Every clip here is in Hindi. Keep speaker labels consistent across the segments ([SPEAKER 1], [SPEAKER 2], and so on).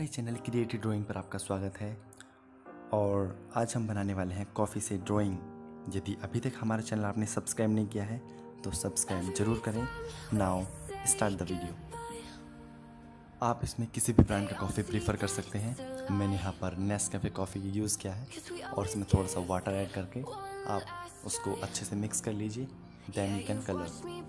[SPEAKER 1] हमारे चैनल क्रिएटिव ड्राइंग पर आपका स्वागत है और आज हम बनाने वाले हैं कॉफ़ी से ड्राइंग यदि अभी तक हमारा चैनल आपने सब्सक्राइब नहीं किया है तो सब्सक्राइब जरूर करें नाउ स्टार्ट द वीडियो आप इसमें किसी भी ब्रांड का कॉफ़ी प्रीफर कर सकते हैं मैंने यहाँ पर नेस कैफे कॉफ़ी यूज़ किया है और इसमें थोड़ा सा वाटर ऐड करके आप उसको अच्छे से मिक्स कर लीजिए then you can colour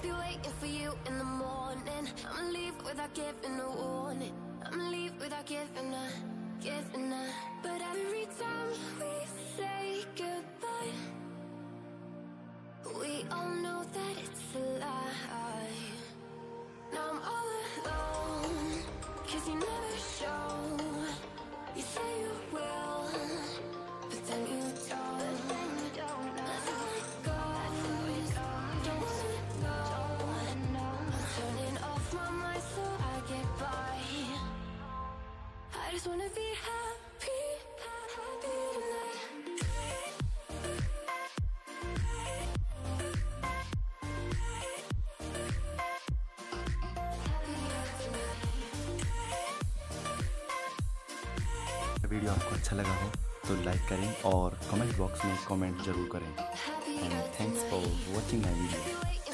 [SPEAKER 2] I'll be waiting for you in the morning. I'ma leave without giving a warning. I'ma leave without giving a, giving a. just wanna be happy,
[SPEAKER 1] video आपको अच्छा लगा हो तो लाइक करें और कमेंट बॉक्स में कमेंट जरूर करें and thanks for watching my video